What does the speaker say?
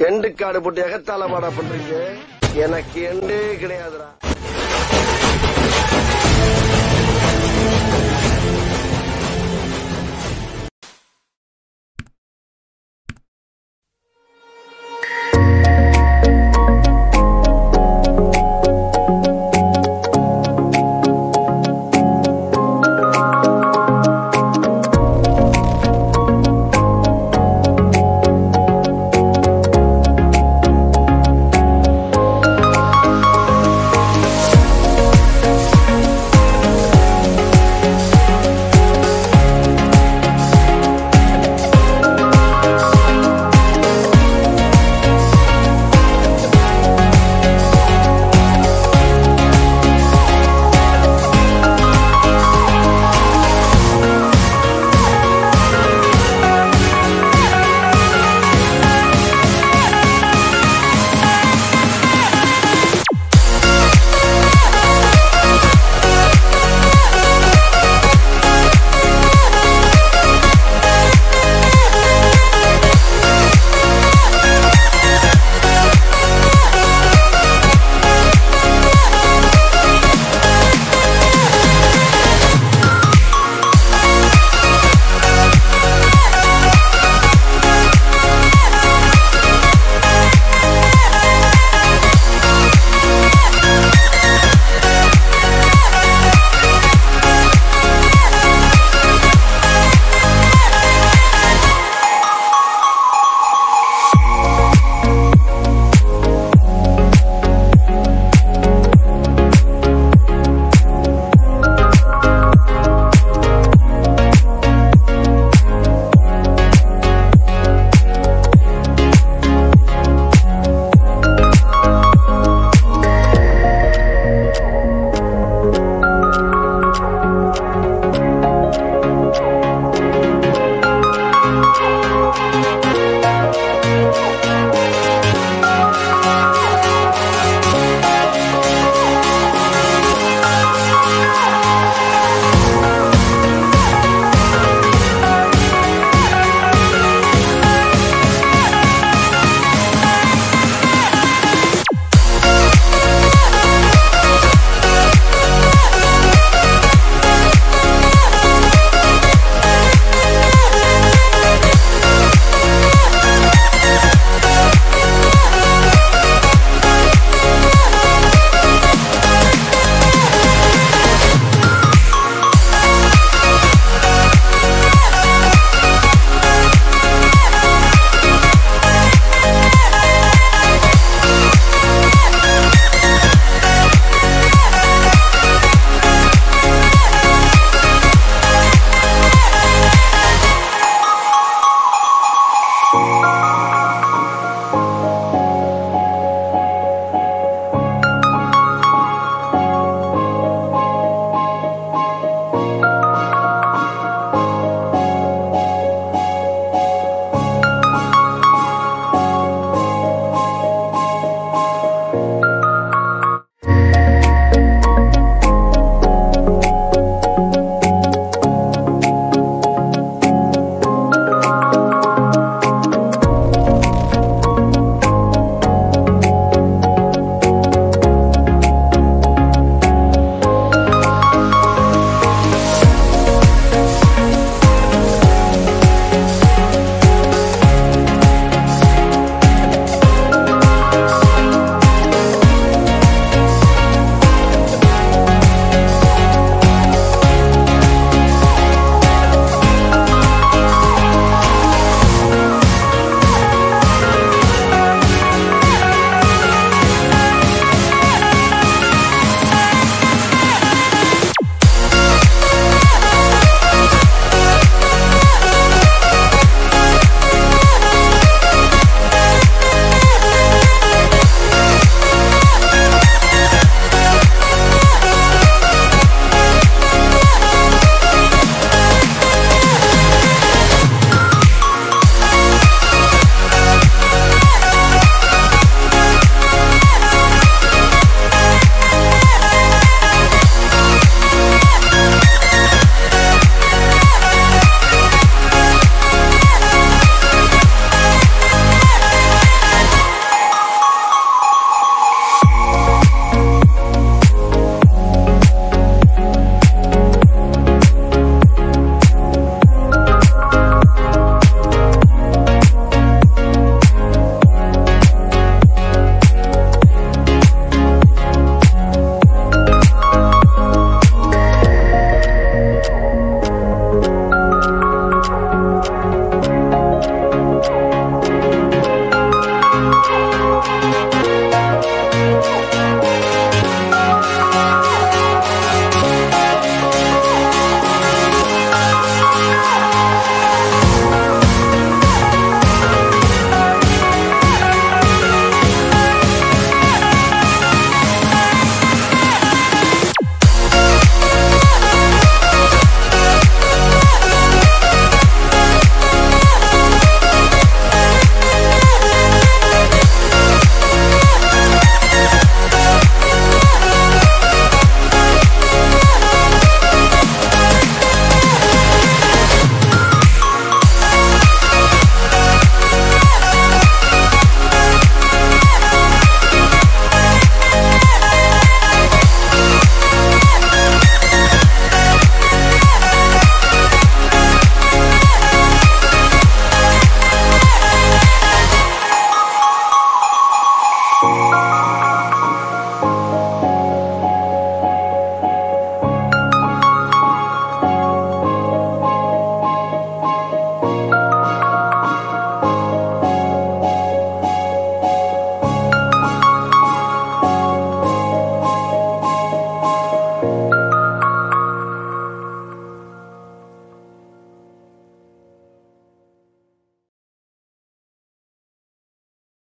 End காடு போட்டு எகத்தால பாடா பண்றீங்க? எனக்கு எண்டே கிடையாதுடா.